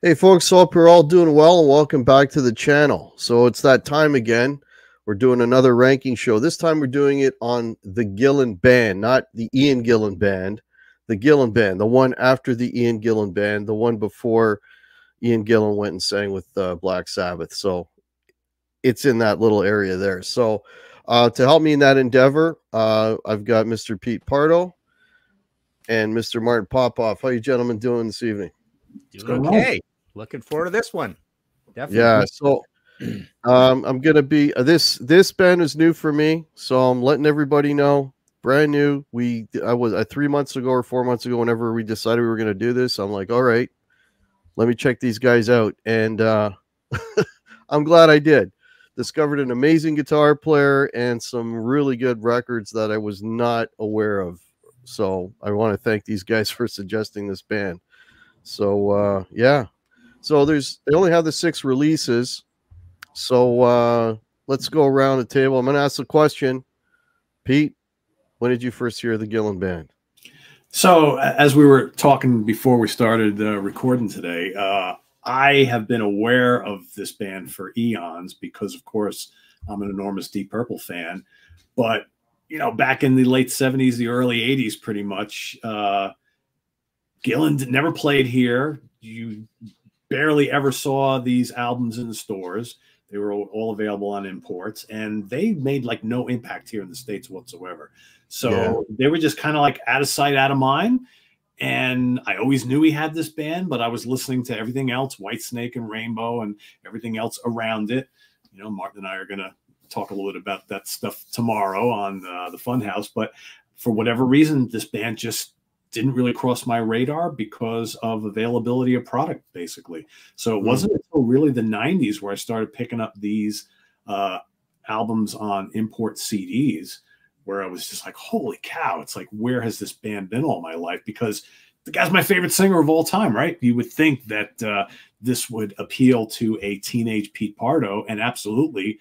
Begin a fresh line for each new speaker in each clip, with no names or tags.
Hey folks, hope you're all doing well and welcome back to the channel. So it's that time again. We're doing another ranking show. This time we're doing it on the Gillan band, not the Ian Gillan band, the Gillan band, the one after the Ian Gillan band, the one before Ian Gillan went and sang with uh, Black Sabbath. So it's in that little area there. So uh, to help me in that endeavor, uh, I've got Mr. Pete Pardo and Mr. Martin Popoff. How you gentlemen doing this evening?
Doing okay. Looking forward to this one.
Definitely. Yeah. So um, I'm gonna be uh, this this band is new for me, so I'm letting everybody know. Brand new. We I was uh, three months ago or four months ago, whenever we decided we were gonna do this. I'm like, all right, let me check these guys out, and uh, I'm glad I did. Discovered an amazing guitar player and some really good records that I was not aware of. So I want to thank these guys for suggesting this band. So uh, yeah, so there's they only have the six releases. So uh, let's go around the table. I'm going to ask the question, Pete. When did you first hear the Gillan band?
So as we were talking before we started uh, recording today, uh, I have been aware of this band for eons because, of course, I'm an enormous Deep Purple fan. But you know, back in the late '70s, the early '80s, pretty much, uh, Gillan never played here. You barely ever saw these albums in the stores. They were all available on imports, and they made like no impact here in the states whatsoever. So yeah. they were just kind of like out of sight, out of mind. And I always knew he had this band, but I was listening to everything else, Whitesnake and Rainbow, and everything else around it. You know, Martin and I are gonna talk a little bit about that stuff tomorrow on uh, the Funhouse. But for whatever reason, this band just didn't really cross my radar because of availability of product, basically. So it hmm. wasn't until really the 90s where I started picking up these uh, albums on import CDs where I was just like, holy cow, it's like, where has this band been all my life? Because the guy's my favorite singer of all time, right? You would think that uh, this would appeal to a teenage Pete Pardo, and absolutely,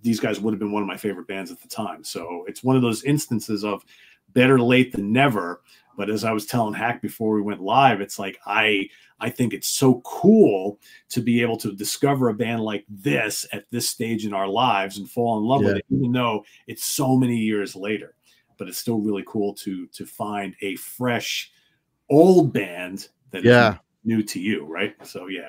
these guys would have been one of my favorite bands at the time. So it's one of those instances of better late than never but as I was telling Hack before we went live, it's like I I think it's so cool to be able to discover a band like this at this stage in our lives and fall in love yeah. with it, even though it's so many years later. But it's still really cool to to find a fresh old band that yeah. new to you, right? So yeah.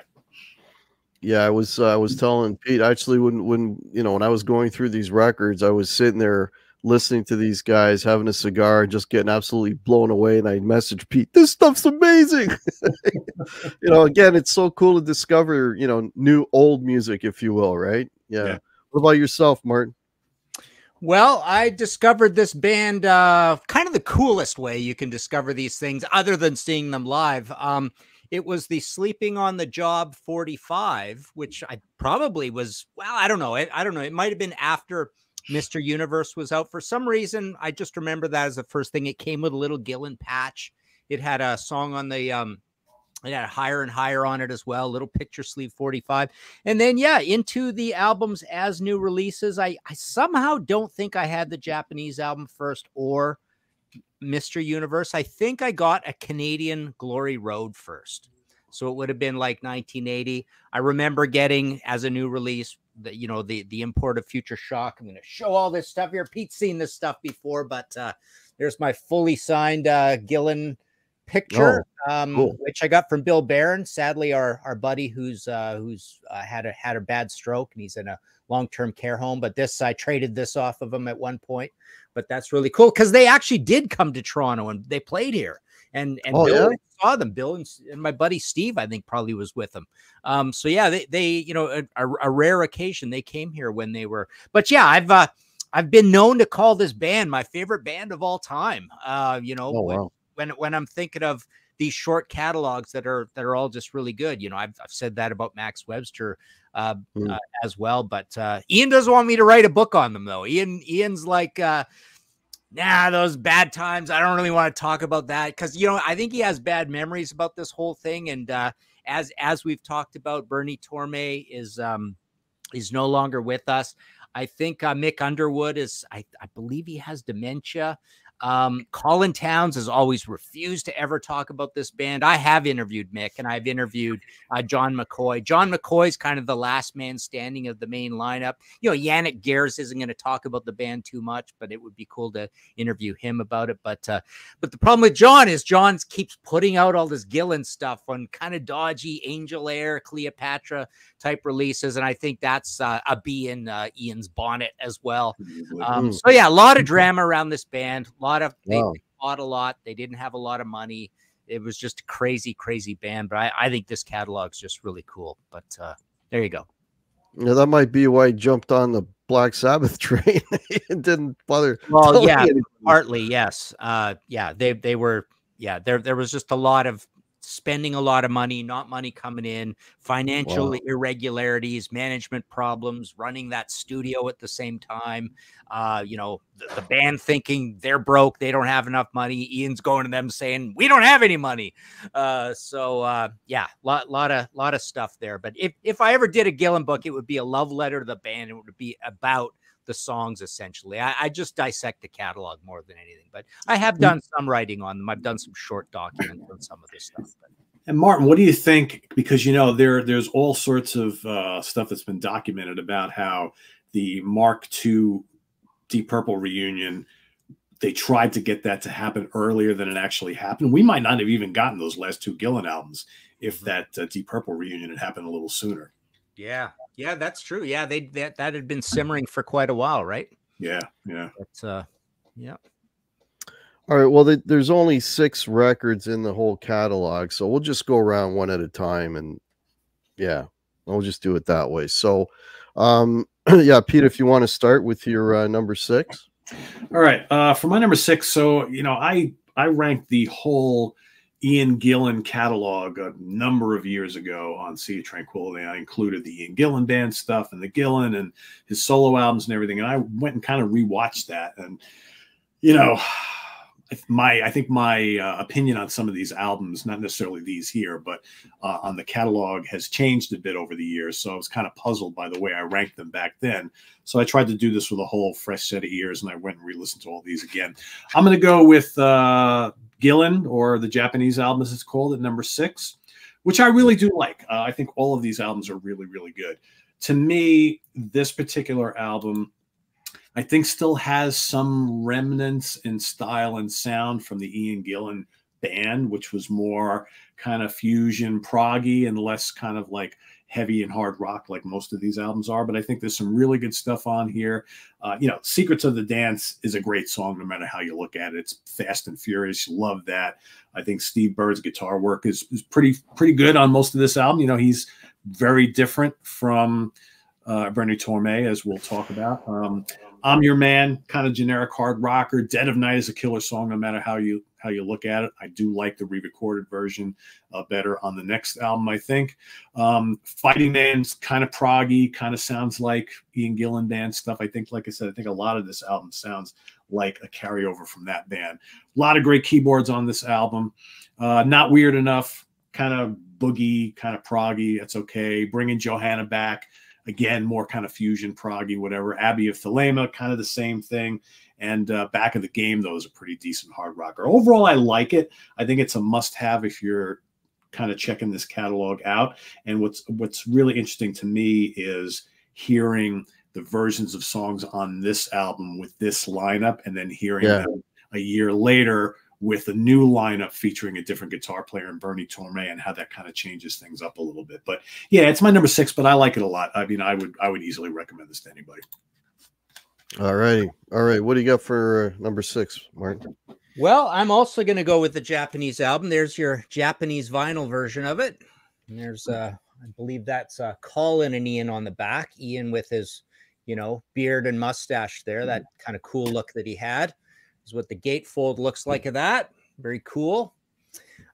Yeah, I was uh, I was telling Pete actually when when you know when I was going through these records, I was sitting there listening to these guys, having a cigar, just getting absolutely blown away. And I messaged Pete, this stuff's amazing. you know, again, it's so cool to discover, you know, new old music, if you will, right? Yeah. yeah. What about yourself, Martin?
Well, I discovered this band uh, kind of the coolest way you can discover these things, other than seeing them live. Um, it was the Sleeping on the Job 45, which I probably was, well, I don't know. I, I don't know. It might have been after Mr. Universe was out. For some reason, I just remember that as the first thing. It came with a little Gillan patch. It had a song on the um it had higher and higher on it as well, little picture sleeve 45. And then yeah, into the albums as new releases. I I somehow don't think I had the Japanese album first or Mr. Universe. I think I got a Canadian Glory Road first. So it would have been like 1980. I remember getting as a new release the you know the the import of Future Shock. I'm going to show all this stuff here. Pete's seen this stuff before, but uh, there's my fully signed uh, Gillan picture, oh, um, cool. which I got from Bill Barron. Sadly, our our buddy who's uh, who's uh, had a had a bad stroke and he's in a long term care home. But this I traded this off of him at one point. But that's really cool because they actually did come to Toronto and they played here and and oh, Bill yeah? saw them. Bill and, and, my buddy Steve, I think, probably was with them. Um, so yeah, they they you know a, a, rare occasion they came here when they were. But yeah, I've uh, I've been known to call this band my favorite band of all time. Uh, you know, oh, wow. when, when when I'm thinking of these short catalogs that are that are all just really good. You know, I've, I've said that about Max Webster uh, mm. uh, as well. But uh, Ian doesn't want me to write a book on them though. Ian Ian's like, uh, nah, those bad times. I don't really want to talk about that because you know I think he has bad memories about this whole thing. And uh, as as we've talked about, Bernie Torme is um, is no longer with us. I think uh, Mick Underwood is. I, I believe he has dementia. Um, Colin Towns has always refused to ever talk about this band. I have interviewed Mick and I've interviewed uh, John McCoy. John McCoy's kind of the last man standing of the main lineup. You know, Janick Gers isn't going to talk about the band too much, but it would be cool to interview him about it. But uh, but the problem with John is John keeps putting out all this Gillan stuff on kind of dodgy Angel Air, Cleopatra type releases, and I think that's uh, a bee in uh, Ian's bonnet as well. Um, so yeah, a lot of drama around this band. A lot of they wow. fought a lot. They didn't have a lot of money. It was just a crazy, crazy band. But I, I think this catalog's just really cool. But uh, there you go.
Yeah, that might be why I jumped on the Black Sabbath train and didn't bother.
Well, yeah, partly yes. Uh, yeah, they they were. Yeah, there there was just a lot of spending a lot of money, not money coming in, financial wow. irregularities, management problems, running that studio at the same time. Uh, you know, the, the, band thinking they're broke, they don't have enough money. Ian's going to them saying we don't have any money. Uh, so uh, yeah, lot lot of lot of stuff there. But if if I ever did a Gillan book, it would be a love letter to the band. It would be about the songs essentially. I, I, just dissect the catalog more than anything, but I have mm. done some writing on them. I've done some short documents on some of this stuff. But.
And Martin, what do you think? Because you know there there's all sorts of uh, stuff that's been documented about how the Mark II Deep Purple reunion they tried to get that to happen earlier than it actually happened. We might not have even gotten those last two Gillan albums if mm-hmm. that uh, Deep Purple reunion had happened a little sooner.
Yeah, yeah, that's true. Yeah, they that that had been simmering for quite a while, right?
Yeah, yeah.
That's uh, yeah.
All right. Well, the, there's only six records in the whole catalog, so we'll just go around one at a time, and yeah, we'll just do it that way. So, um, yeah, Pete, if you want to start with your uh, number six.
All right. Uh, for my number six, so you know, I I ranked the whole Ian Gillan catalog a number of years ago on Sea of Tranquility. I included the Ian Gillan band stuff and the Gillan and his solo albums and everything. And I went and kind of rewatched that. And, you know, my I think my uh, opinion on some of these albums, not necessarily these here, but uh, on the catalog has changed a bit over the years. So I was kind of puzzled by the way I ranked them back then. So I tried to do this with a whole fresh set of ears, and I went and re-listened to all these again. I'm going to go with uh, Gillan, or the Japanese album as it's called, at number six, which I really do like. Uh, I think all of these albums are really, really good. To me, this particular album, I think, still has some remnants in style and sound from the Ian Gillan band, which was more kind of fusion proggy and less kind of like heavy and hard rock like most of these albums are. But I think there's some really good stuff on here. Uh, you know, Secrets of the Dance is a great song no matter how you look at it. It's fast and furious. Love that. I think Steve Byrd's guitar work is, is pretty pretty good on most of this album. You know, he's very different from uh, Bernie Torme, as we'll talk about. Um, I'm Your Man, kind of generic hard rocker. Dead of Night is a killer song, no matter how you how you look at it. I do like the re-recorded version uh, better on the next album, I think. Um, Fighting Man's kind of proggy, kind of sounds like Ian Gillan band stuff. I think, like I said, I think a lot of this album sounds like a carryover from that band. A lot of great keyboards on this album. Uh, not weird enough, kind of boogie, kind of proggy. That's okay. Bringing Joanna back again, more kind of fusion, proggy, whatever. Abbey of Thelema, kind of the same thing. And uh, back of the game, though, is a pretty decent hard rocker. Overall, I like it. I think it's a must-have if you're kind of checking this catalog out. And what's what's really interesting to me is hearing the versions of songs on this album with this lineup, and then hearing yeah. them a year later with a new lineup featuring a different guitar player and Bernie Torme and how that kind of changes things up a little bit. But yeah, it's my number six, but I like it a lot. I mean, I would I would easily recommend this to anybody.
All righty. All right. What do you got for uh, number six, Martin?
Well, I'm also going to go with the Japanese album. There's your Japanese vinyl version of it. And there's, uh, I believe that's uh, Colin and Ian on the back. Ian with his, you know, beard and mustache there, that kind of cool look that he had is what the gatefold looks like of that. Very cool.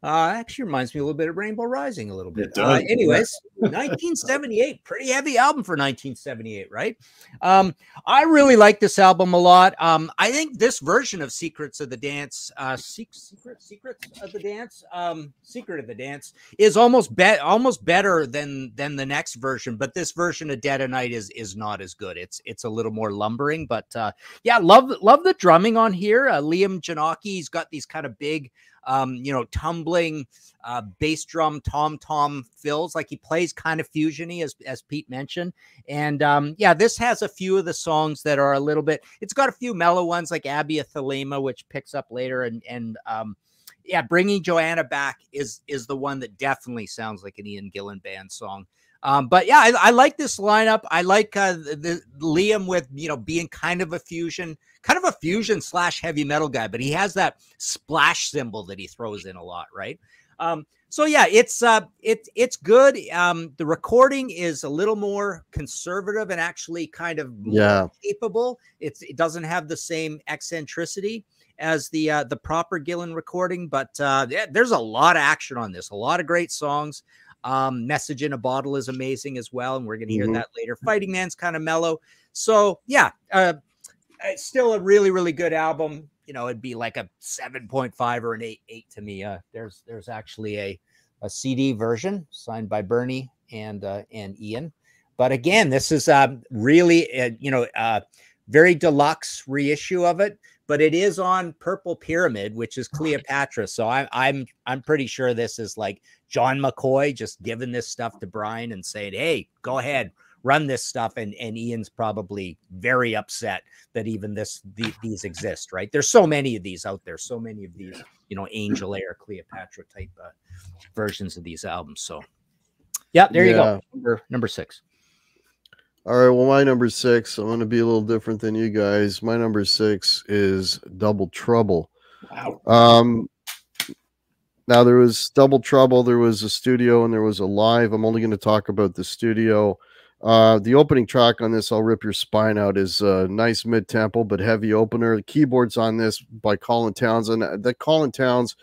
Uh, actually reminds me a little bit of Rainbow Rising a little bit. Uh, anyways, 1978, pretty heavy album for 1978, right? Um, I really like this album a lot. Um, I think this version of Secrets of the Dance, uh, Secrets, Secrets of the Dance, um, Secret of the Dance is almost bet almost better than than the next version. But this version of Dead of Night is is not as good. It's it's a little more lumbering, but uh, yeah, love love the drumming on here. Uh, Liam he's got these kind of big um, you know, tumbling uh, bass drum tom tom fills. Like he plays kind of fusiony, as as Pete mentioned. And um, yeah, this has a few of the songs that are a little bit. It's got a few mellow ones like Abia Thelema, which picks up later, and and um, yeah, bringing Joanna back is is the one that definitely sounds like an Ian Gillan band song. Um, but yeah, I, I, like this lineup. I like uh, the, the, Liam with you know being kind of a fusion, kind of a fusion slash heavy metal guy, but he has that splash symbol that he throws in a lot, right? Um, so yeah, it's uh, it it's good. Um, the recording is a little more conservative and actually kind of
yeah
capable. It's it doesn't have the same eccentricity as the uh, the proper Gillan recording, but uh, yeah, there's a lot of action on this. A lot of great songs. Um, Message in a Bottle is amazing as well, and we're going to hear mm-hmm. that later. Fighting Man's kind of mellow. So yeah, uh, it's still a really really good album. You know, it'd be like a seven point five or an eight eight to me. Uh, there's there's actually a a CD version signed by Bernie and uh, and Ian. But again, this is uh, really uh, you know uh, very deluxe reissue of it but it is on Purple Pyramid, which is Cleopatra. So I'm I'm I'm pretty sure this is like John McCoy just giving this stuff to Brian and saying, "Hey, go ahead, run this stuff." And and Ian's probably very upset that even this the, these exist. Right? There's so many of these out there, so many of these, you know, Angel Air, Cleopatra type uh, versions of these albums. So, yeah, there yeah. you go. Number number six.
All right. Well, my number six, I'm going to be a little different than you guys. My number six is Double Trouble. Wow. Um, now there was Double Trouble. There was a studio and there was a live. I'm only going to talk about the studio. Uh, the opening track on this, I'll rip your spine out, is a nice mid tempo but heavy opener. The keyboards on this by Colin Townsend. The Colin Towns,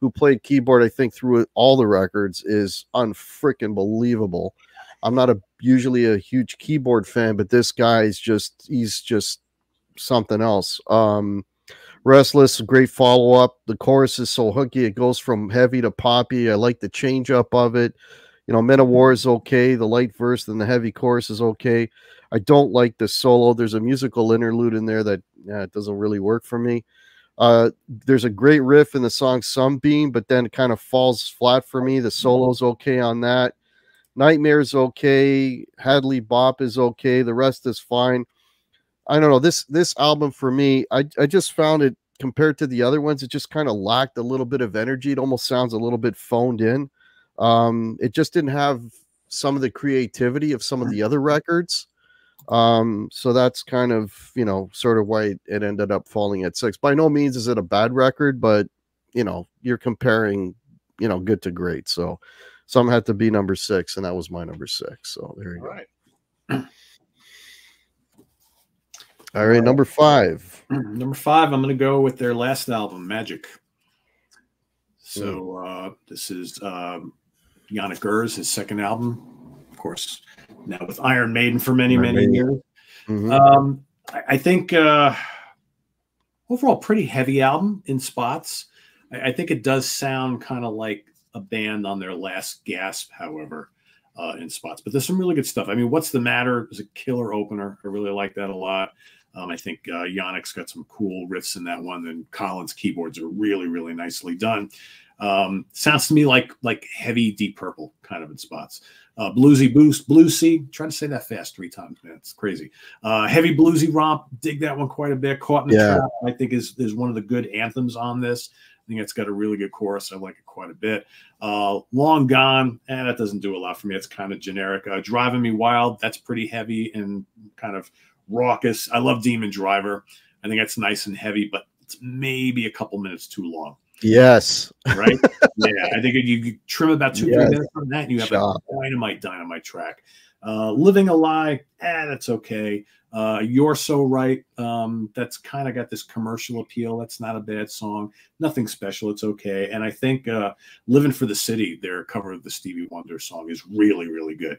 who played keyboard, I think, through all the records, is unfreaking believable. I'm not a usually a huge keyboard fan, but this guy is just he's just something else. Um, Restless, great follow up. The chorus is so hooky; it goes from heavy to poppy. I like the change up of it. You know, Men of War is okay. The light verse and the heavy chorus is okay. I don't like the solo. There's a musical interlude in there that yeah, it doesn't really work for me. Uh, there's a great riff in the song Sunbeam, but then it kind of falls flat for me. The solo's okay on that. Nightmare's is okay. Hadely Bop is okay. The rest is fine. I don't know. This this album for me, I, I just found it compared to the other ones, it just kind of lacked a little bit of energy. It almost sounds a little bit phoned in. Um, it just didn't have some of the creativity of some of the other records. Um, so that's kind of you know sort of why it ended up falling at six. By no means is it a bad record, but you know you're comparing you know good to great. So some had to be number six, and that was my number six. So there you All go. Right. All right, number five.
Number five, I'm going to go with their last album, Magic. So uh, this is um, Janick Gers, his second album, of course. Now with Iron Maiden for many, Iron many Maiden. years. Mm-hmm. Um, I, I, think uh, overall pretty heavy album in spots. I, I think it does sound kind of like a band on their last gasp, however, uh, in spots. But there's some really good stuff. I mean, What's the Matter is a killer opener. I really like that a lot. Um, I think uh, Janick's got some cool riffs in that one. And Colin's keyboards are really, really nicely done. Um, sounds to me like like heavy Deep Purple kind of in spots. Uh, bluesy boost, bluesy. Try to say that fast three times, man. It's crazy. Uh, heavy bluesy romp. Dig that one quite a bit. Caught in the yeah. trap. I think is is one of the good anthems on this. I think it's got a really good chorus. I like it quite a bit. Uh, Long Gone, and eh, that doesn't do a lot for me. It's kind of generic. Uh, Driving Me Wild, that's pretty heavy and kind of raucous. I love Demon Driver. I think that's nice and heavy, but it's maybe a couple minutes too long.
Yes.
Right? yeah. I think you, you trim about two, yes. three minutes from that and you have Shop. a dynamite, dynamite track. Uh, Living a Lie, eh, that's okay. Uh, You're So Right, um, that's kind of got this commercial appeal. That's not a bad song. Nothing special. It's okay. And I think uh, Living for the City, their cover of the Stevie Wonder song, is really, really good.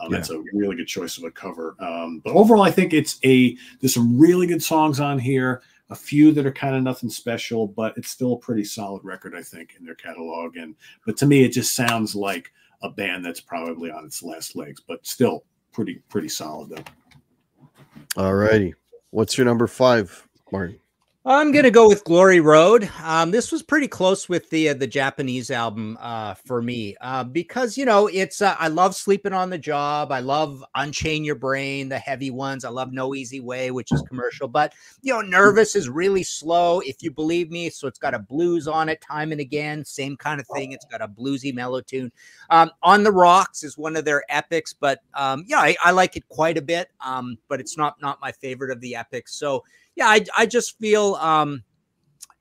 Um, yeah. That's a really good choice of a cover. Um, but overall, I think it's a, there's some really good songs on here a few that are kind of nothing special, but it's still a pretty solid record, I think, in their catalog. And but to me, it just sounds like a band that's probably on its last legs, but still pretty pretty solid though.
All righty. What's your number five, Martin?
I'm gonna go with Glory Road. Um, this was pretty close with the uh, the Japanese album uh, for me uh, because you know it's uh, I love Sleeping on the Job. I love Unchain Your Brain, the heavy ones. I love No Easy Way, which is commercial, but you know Nervous is really slow. If you believe me, so it's got a blues on it, time and again, same kind of thing. It's got a bluesy mellow tune. Um, on the Rocks is one of their epics, but um, yeah, I, I, like it quite a bit. Um, but it's not not my favorite of the epics. So yeah, I, I just feel um,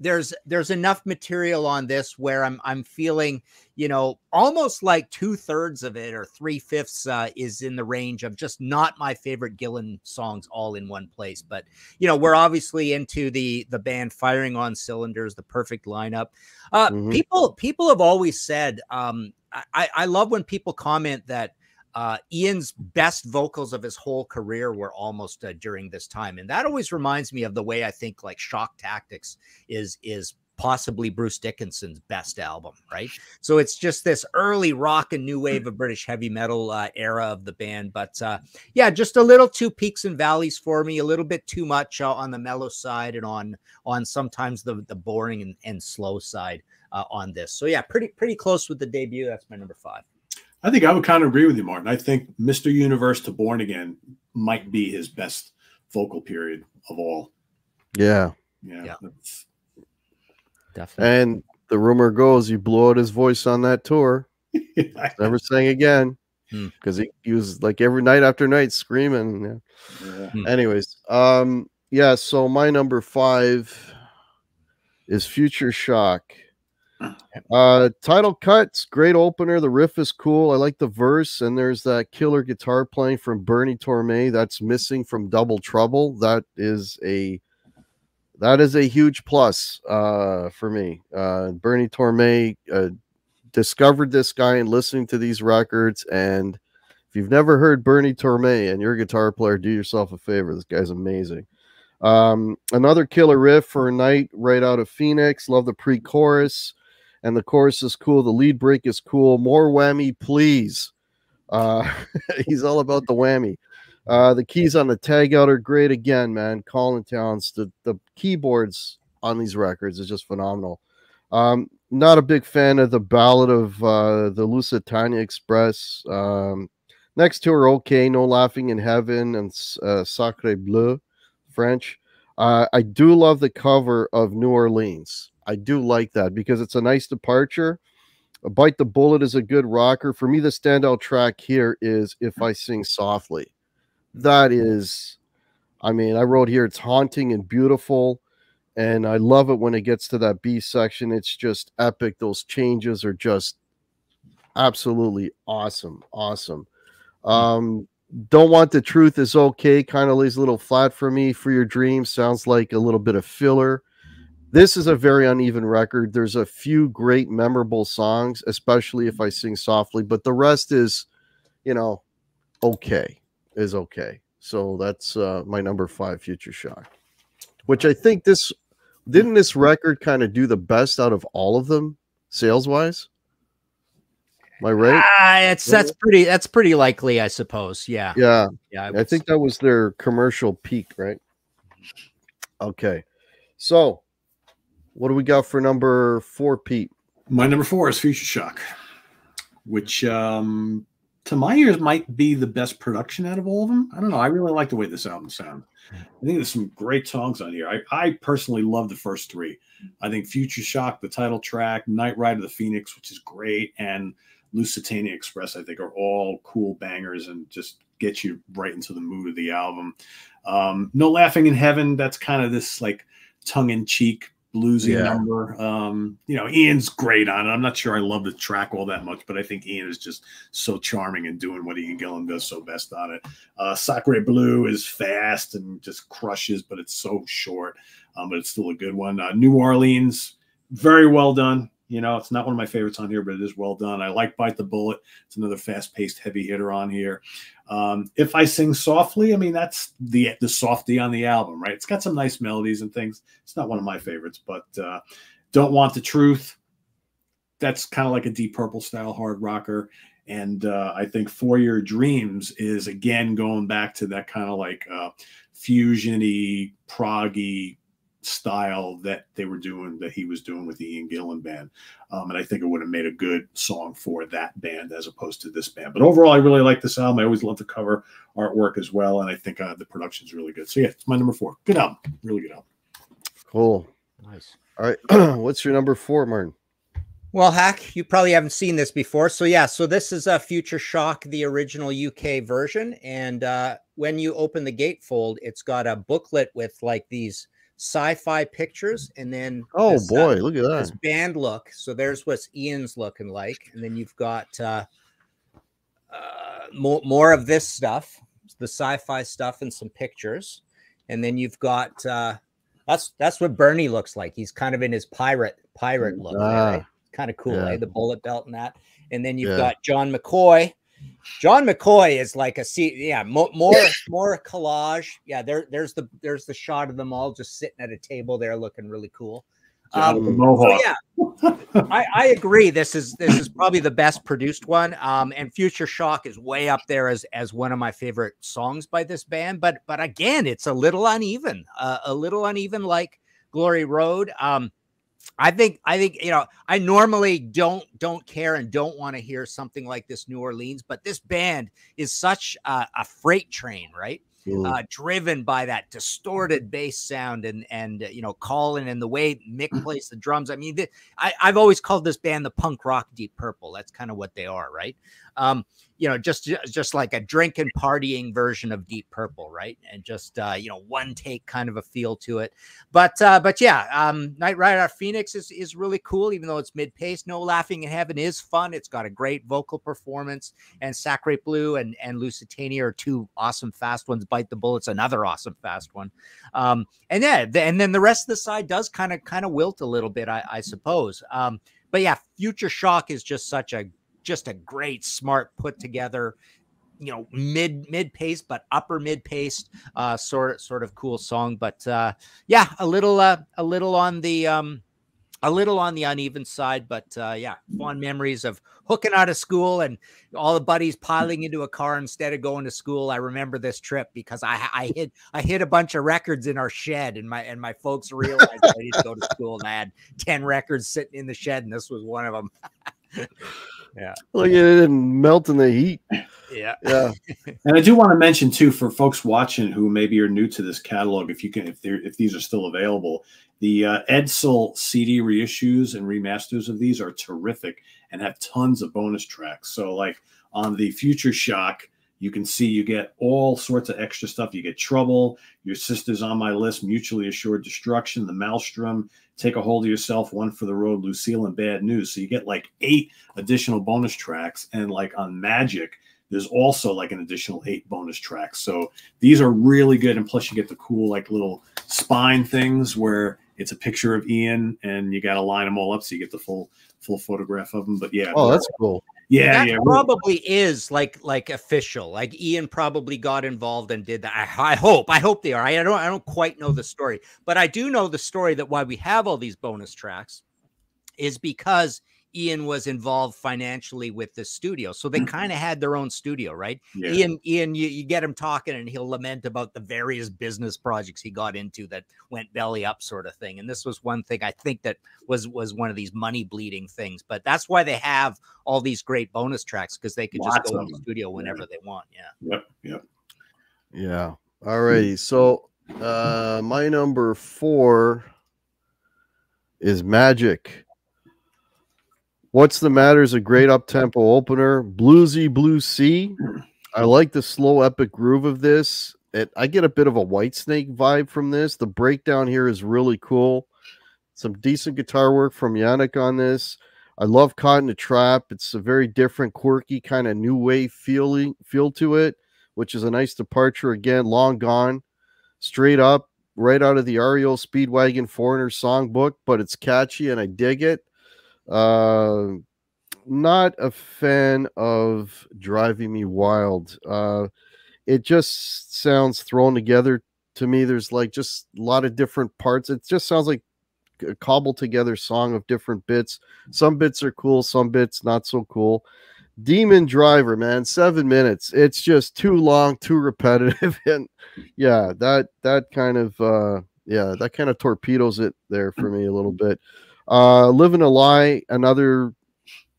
there's there's enough material on this where I'm I'm feeling you know almost like two thirds of it or three fifths uh, is in the range of just not my favorite Gillan songs all in one place. But you know we're obviously into the the band firing on cylinders, the perfect lineup. Uh, mm-hmm. People people have always said um, I I love when people comment that uh, Ian's best vocals of his whole career were almost uh, during this time, and that always reminds me of the way I think like Shock Tactics is is possibly Bruce Dickinson's best album, right? So it's just this early rock and new wave of British heavy metal uh, era of the band. But uh, yeah, just a little too peaks and valleys for me, a little bit too much uh, on the mellow side and on on sometimes the the boring and, and slow side uh, on this. So yeah, pretty pretty close with the debut. That's my number five.
I think I would kind of agree with you, Martin. I think Mr. Universe to Born Again might be his best vocal period of all.
Yeah.
Yeah. yeah.
Definitely. And the rumor goes he blew out his voice on that tour. Never sang again. Because hmm. he, he was like every night after night screaming. Yeah. Hmm. Anyways, um, yeah, so my number five is Future Shock. Uh, title cuts, great opener. The riff is cool. I like the verse, and there's that killer guitar playing from Bernie Torme that's missing from Double Trouble. That is a that is a huge plus uh, for me. Uh, Bernie Torme uh, discovered this guy and listening to these records, and if you've never heard Bernie Torme and you're a guitar player, do yourself a favor. This guy's amazing. Um, another killer riff for a night right out of Phoenix. Love the pre-chorus and the chorus is cool. The lead break is cool. More whammy, please. Uh, he's all about the whammy. Uh, the keys on the tag out are great again, man. Colin Towns, the, the keyboards on these records is just phenomenal. Um, not a big fan of the ballad of uh, the Lusitania Express. Um, next two are okay. No Laughing in Heaven and uh, Sacre Bleu, French. Uh, I do love the cover of New Orleans. I do like that because it's a nice departure. A Bite the Bullet is a good rocker. For me, the standout track here is If I Sing Softly. That is, I mean, I wrote here, it's haunting and beautiful. And I love it when it gets to that B section. It's just epic. Those changes are just absolutely awesome. Awesome. Um, don't want the truth is okay. Kind of lays a little flat for me. For your dreams sounds like a little bit of filler. This is a very uneven record. There's a few great, memorable songs, especially if I sing softly, but the rest is, you know, okay, is okay. So that's uh, my number five, Future Shock, which I think this didn't this record kind of do the best out of all of them, sales wise. Am I right?
Uh, it's that's pretty that's pretty likely, I suppose. Yeah.
Yeah. Yeah. I, I think that was their commercial peak, right? Okay. So what do we got for number four, Pete?
My number four is Future Shock, which um, to my ears might be the best production out of all of them. I don't know. I really like the way this album sounds. I think there's some great songs on here. I, I personally love the first three. I think Future Shock, the title track, Night Ride of the Phoenix, which is great, and Lusitania Express, I think, are all cool bangers and just get you right into the mood of the album. Um, no Laughing in Heaven, that's kind of this like tongue in cheek bluesy
Yeah.
number. Um, you know, Ian's great on it. I'm not sure I love the track all that much, but I think Ian is just so charming and doing what Ian Gillan does so best on it. Uh, Sacre Bleu is fast and just crushes, but it's so short. Um, but it's still a good one. Uh, New Orleans, very well done. You know, it's not one of my favorites on here, but it is well done. I like Bite the Bullet. It's another fast-paced, heavy hitter on here. Um, if I sing softly, I mean that's the the softy on the album, right? It's got some nice melodies and things. It's not one of my favorites, but uh, don't want the truth. That's kind of like a Deep Purple style hard rocker, and uh, I think For Your Dreams is again going back to that kind of like uh, fusiony, proggy style that they were doing that he was doing with the Ian Gillan band. Um, and I think it would have made a good song for that band as opposed to this band. But overall, I really like this album. I always love the cover artwork as well, and I think uh, the production's really good. So yeah, it's my number four. Good album, really good album.
Cool.
Nice.
All right. What's your number four, Martin?
Well, Hack, you probably haven't seen this before. So, yeah, so this is a Future Shock, the original UK version. And uh, when you open the gatefold, it's got a booklet with like these sci fi pictures. And then,
Oh
this, uh,
boy, look at
this
that.
band look. So, there's what's Ian's looking like. And then you've got uh, uh, more, more of this stuff, the sci fi stuff, and some pictures. And then you've got. Uh, that's that's what Bernie looks like. He's kind of in his pirate pirate look.
Ah.
right? kind of cool,
Yeah.
eh? The bullet belt and that. And then you've
Yeah.
got John McCoy. John McCoy is like a see, yeah, mo- more more collage. Yeah, there there's the there's the shot of them all just sitting at a table there, looking really cool. Um, so yeah, I, I agree. This is this is probably the best produced one. Um, and Future Shock is way up there as as one of my favorite songs by this band. But but again, it's a little uneven, uh, a little uneven, like Glory Road. Um, I think I think you know I normally don't don't care and don't want to hear something like this New Orleans, but this band is such a, a freight train, right?
Mm.
uh, driven by that distorted bass sound and and uh, you know Colin and the way Mick plays the drums. I mean, th- I, I've always called this band the punk rock Deep Purple. That's kind of what they are, right? Um, you know, just just like a drinking partying version of Deep Purple, right? And just uh, you know, one take kind of a feel to it. But uh, but yeah, um, Night Rider Phoenix is is really cool, even though it's mid paced. No Laughing in Heaven is fun. It's got a great vocal performance, and Sacre Bleu and and Lusitania are two awesome fast ones. Bite the Bullet's another awesome fast one. Um, and yeah, the, and then the rest of the side does kind of kind of wilt a little bit, I, I suppose. Um, but yeah, Future Shock is just such a just a great, smart, put together, you know, mid mid paced but upper mid paced, uh, sort of sort of cool song. But uh, yeah, a little uh, a little on the um, a little on the uneven side, but uh, yeah, fond memories of hooking out of school and all the buddies piling into a car instead of going to school. I remember this trip because I I hid I hid a bunch of records in our shed, and my and my folks realized I didn't go to school, and I had ten records sitting in the shed, and this was one of them.
Look at it and melt in the heat.
Yeah,
Yeah.
And I do want to mention too, for folks watching who maybe are new to this catalog, if you can, if they're if these are still available, the uh, Edsel CD reissues and remasters of these are terrific and have tons of bonus tracks. So, like on the Future Shock, you can see you get all sorts of extra stuff. You get Trouble, Your Sister's on My List, Mutually Assured Destruction, The Maelstrom, Take a Hold of Yourself, One for the Road, Lucille, and Bad News. So you get like eight additional bonus tracks, and like on Magic there's also like an additional eight bonus tracks. So these are really good. And plus, you get the cool, like little spine things where it's a picture of Ian and you got to line them all up so you get the full full photograph of them. But yeah,
Oh, that's cool.
Yeah,
that
yeah.
probably is like like official. Like Ian probably got involved and did that. I, I hope. I hope they are. I don't. I don't quite know the story, but I do know the story that why we have all these bonus tracks is because Ian was involved financially with the studio, so they kind of had their own studio, right?
yeah.
Ian, Ian, you, you get him talking, and he'll lament about the various business projects he got into that went belly up, sort of thing. And this was one thing I think that was was one of these money bleeding things. But that's why they have all these great bonus tracks because they could just go
of
in the
them.
studio whenever they want. Yeah.
Yep, yep.
Yeah. All righty. So uh my number four is Magic. What's the matter is a great up tempo opener. Bluesy Blue Sea. I like the slow epic groove of this. It, I get a bit of a Whitesnake vibe from this. The breakdown here is really cool. Some decent guitar work from Janick on this. I love Caught in a Trap. It's a very different, quirky kind of new wave feeling feel to it, which is a nice departure. Again, long gone, straight up, right out of the REO Speedwagon Foreigner songbook, but it's catchy and I dig it. Uh, not a fan of Driving Me Wild. Uh, it just sounds thrown together to me. There's like just a lot of different parts. It just sounds like a cobbled together song of different bits. Some bits are cool, some bits not so cool. Demon Driver, man, seven minutes. It's just too long, too repetitive, and yeah, that that kind of uh, yeah, that kind of torpedoes it there for me a little bit. Uh, Living a Lie, another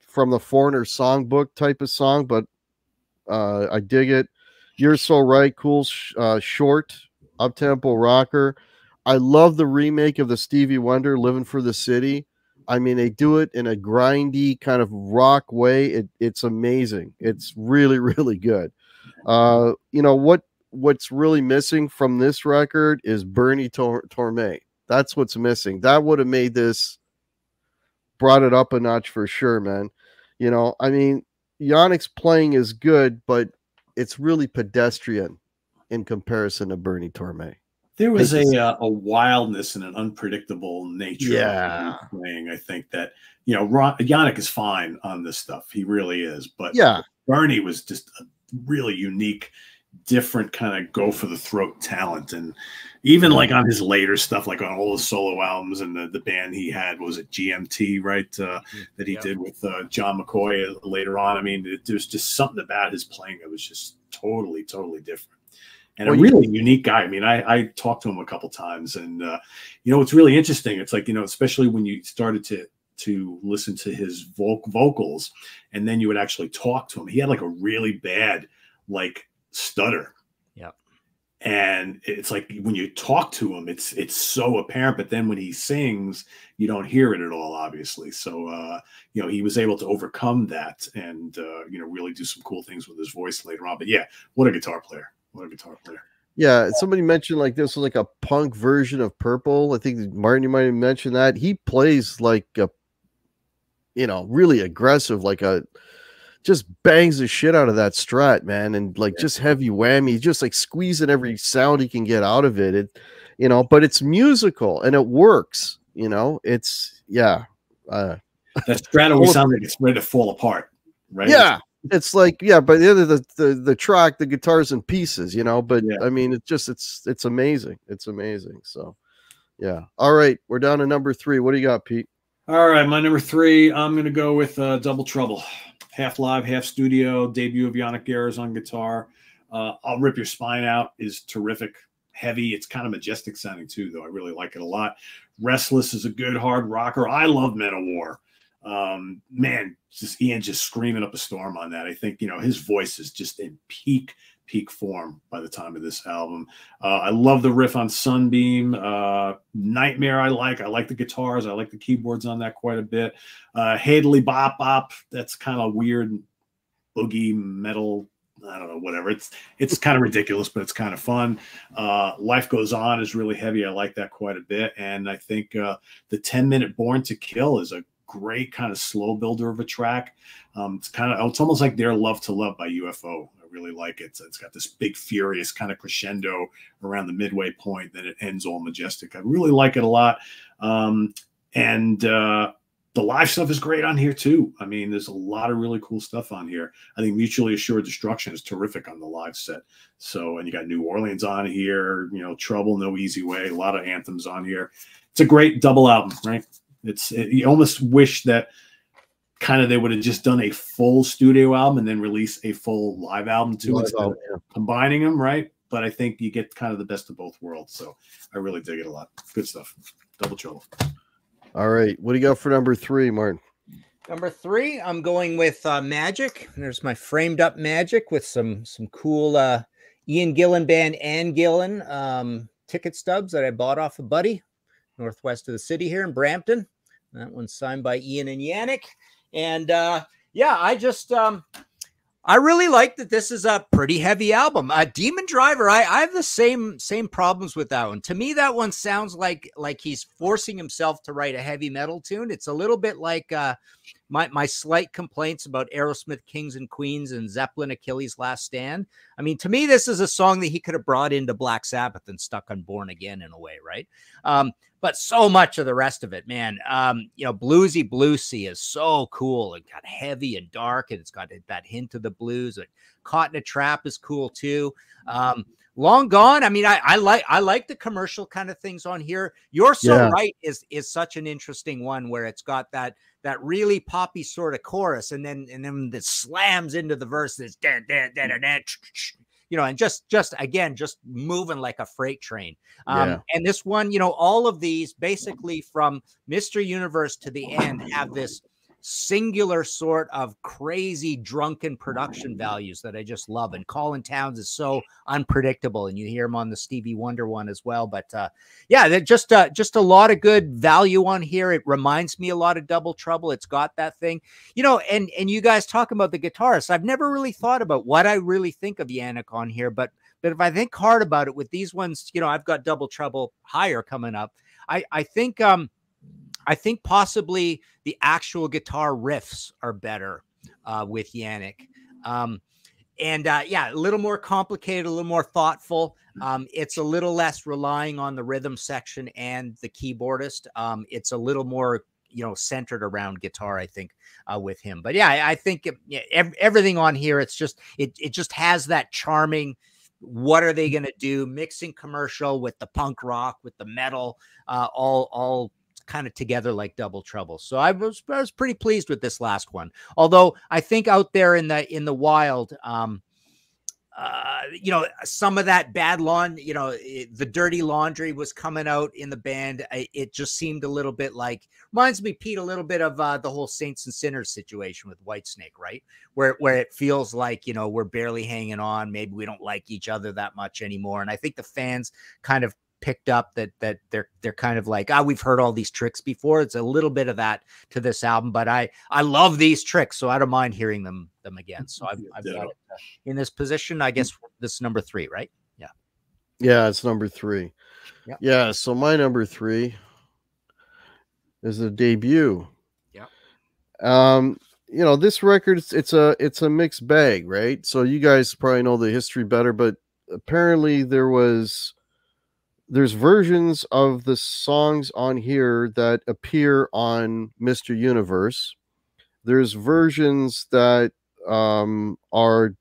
from the Foreigner songbook type of song, but uh, I dig it. You're so right, cool, uh, short, up tempo rocker. I love the remake of the Stevie Wonder "Living for the City." I mean, they do it in a grindy kind of rock way. It, it's amazing. It's really, really good. Uh, you know what? What's really missing from this record is Bernie Tor- Torme. That's what's missing. That would have made this brought it up a notch for sure, man. You know, I mean, Janick's playing is good, but it's really pedestrian in comparison to Bernie Torme.
There was a uh, a wildness and an unpredictable nature
yeah.
playing. I think that you know Ron, Janick is fine on this stuff. He really is. But
yeah,
Bernie was just a really unique, different kind of go for the throat talent, and even like on his later stuff, like on all his solo albums and the, the band he had was it GMT, right? Uh,
Mm,
that he
Yeah.
did with uh, John McCoy uh, later on. I mean, it, there's just something about his playing that was just totally, totally different. And
Well,
a really unique guy. I mean, I, I talked to him a couple times, and uh, you know, it's really interesting. It's like you know, especially when you started to to listen to his voc- vocals, and then you would actually talk to him. He had like a really bad like stutter.
Yep.
And it's like when you talk to him, it's it's so apparent. But then when he sings, you don't hear it at all, obviously. So uh, you know, he was able to overcome that and uh, you know, really do some cool things with his voice later on. But yeah, what a guitar player! What a guitar player!
Yeah, somebody mentioned like this was like a punk version of Purple. I think Martin, you might have mentioned that. He plays like a, you know, really aggressive, like a, just bangs the shit out of that strat, man, and like just heavy whammy, just like squeezing every sound he can get out of it. It, you know, but it's musical and it works. You know, it's yeah, uh,
That Strat always sounds like it's ready to fall apart, right?
yeah. It's like yeah, but the of the, the the track, the guitar's in pieces, you know. But
Yeah.
I mean, it's just it's it's amazing. It's amazing. So yeah. All right, we're down to number three. What do you got, Pete?
All right, my number three, I'm going to go with uh, Double Trouble. Half live, half studio, debut of Janick Gers on guitar. Uh, I'll Rip Your Spine Out is terrific. Heavy. It's kind of majestic sounding too, though. I really like it a lot. Restless is a good hard rocker. I love of War. Um, man, just Ian just screaming up a storm on that. I think, you know, his voice is just in peak, peak form by the time of this album. Uh, I love the riff on Sunbeam. Uh, Nightmare, I like. I like the guitars. I like the keyboards on that quite a bit. Uh, Hadely Bop Bop, that's kind of weird boogie metal. I don't know, whatever. It's it's kind of ridiculous, but it's kind of fun. Uh, Life Goes On is really heavy. I like that quite a bit, and I think uh, the 10 minute Born to Kill is a great kind of slow builder of a track. Um, it's kind of it's almost like their Love to Love by UFO. Really like it. It's got this big furious kind of crescendo around the midway point, then it ends all majestic. I really like it a lot. Um, and uh, the live stuff is great on here too. I mean, there's a lot of really cool stuff on here. I think Mutually Assured Destruction is terrific on the live set. So, and you got New Orleans on here, you know, Trouble, No Easy Way, a lot of anthems on here. It's a great double album, right? It's it, you almost wish that kind of they would have just done a full studio album and then release a full live album too instead of combining them, right? But I think you get kind of the best of both worlds. So I really dig it a lot. Good stuff. Double trouble.
All right, what do you got for number three, Martin?
Number three, I'm going with uh, Magic. There's my framed up Magic with some some cool uh, Ian Gillan band and Gillan um, ticket stubs that I bought off a buddy northwest of the city here in Brampton. That one's signed by Ian and Janick. And uh, yeah, I just um, I really like that this is a pretty heavy album. Uh, Demon Driver, I, I have the same same problems with that one. To me, that one sounds like like he's forcing himself to write a heavy metal tune. It's a little bit like uh, my my slight complaints about Aerosmith, Kings and Queens, and Zeppelin, Achilles' Last Stand. I mean, to me, this is a song that he could have brought into Black Sabbath and stuck on Born Again in a way, right? Um, but so much of the rest of it, man. Um, you know, bluesy bluesy is so cool. It got heavy and dark, and it's got that hint of the blues. Like Caught in a Trap is cool too. Um, Long Gone. I mean, I, I like I like the commercial kind of things on here. You're so yeah. right is is such an interesting one where it's got that that really poppy sort of chorus, and then and then it slams into the verse. That's you know, and just just again, just moving like a freight train. Um, yeah. And this one, you know, all of these basically from Mr. Universe to the end have this singular sort of crazy drunken production values that I just love. And Colin Towns is so unpredictable, and you hear him on the Stevie Wonder one as well. But uh, yeah, just uh, just a lot of good value on here. It reminds me a lot of Double Trouble. It's got that thing, you know. And and you guys talk about the guitarist, I've never really thought about what I really think of Janick on here, but but if I think hard about it with these ones, you know, I've got Double Trouble higher coming up. I I think um I think possibly the actual guitar riffs are better uh, with Janick. Um, and uh, yeah, a little more complicated, a little more thoughtful. Um, it's a little less relying on the rhythm section and the keyboardist. Um, it's a little more, you know, centered around guitar, I think, uh, with him. But yeah, I, I think it, yeah, ev- everything on here, it's just it it just has that charming. What are they going to do? Mixing commercial with the punk rock, with the metal, uh, all all kind of together like double trouble. So I was, I was pretty pleased with this last one. Although I think out there in the in the wild, um, uh, you know, some of that bad lawn, you know, it, the dirty laundry was coming out in the band. I, it just seemed a little bit like reminds me, Pete, a little bit of uh, the whole Saints and Sinners situation with Whitesnake, right? Where where it feels like you know we're barely hanging on. Maybe we don't like each other that much anymore. And I think the fans kind of picked up that that they're they're kind of like ah oh, we've heard all these tricks before. It's a little bit of that to this album but i i love these tricks so i don't mind hearing them them again. So i've, I've got it uh, in this position. I guess this is number three right? Yeah.
Yeah it's number three. Yeah yeah so my number three is a debut.
Yeah
um you know this record it's, it's a it's a mixed bag right? So you guys probably know the history better but apparently there was there's versions of the songs on here that appear on Mr. Universe. There's versions that um, are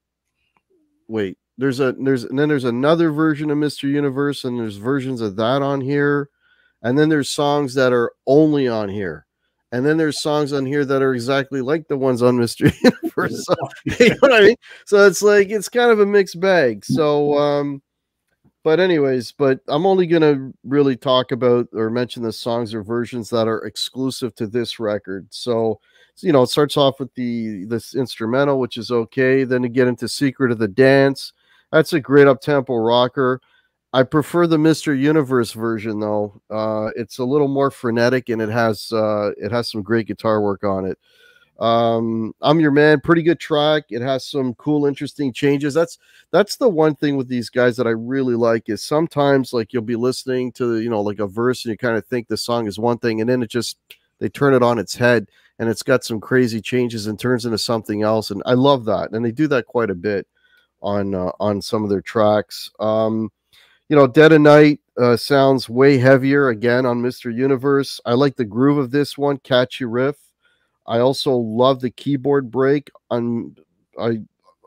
wait, there's a there's and then there's another version of Mr. Universe, and there's versions of that on here, and then there's songs that are only on here. And then there's songs on here that are exactly like the ones on Mr. Universe. So, you know what I mean? So it's like it's kind of a mixed bag. So um but anyways, but I'm only gonna really talk about or mention the songs or versions that are exclusive to this record. So, you know, it starts off with the this instrumental, which is okay. Then to get into Secret of the Dance, that's a great up tempo rocker. I prefer the Mr. Universe version though. Uh, it's a little more frenetic and it has uh, it has some great guitar work on it. Um, I'm your man, pretty good track. It has some cool, interesting changes. That's that's the one thing with these guys that I really like is sometimes like you'll be listening to you know like a verse and you kind of think the song is one thing, and then it just they turn it on its head and it's got some crazy changes and turns into something else. And I love that, and they do that quite a bit on uh, on some of their tracks. Um, you know, Dead of Night uh, sounds way heavier again on Mr. Universe. I like the groove of this one, catchy riff. I also love the keyboard break on I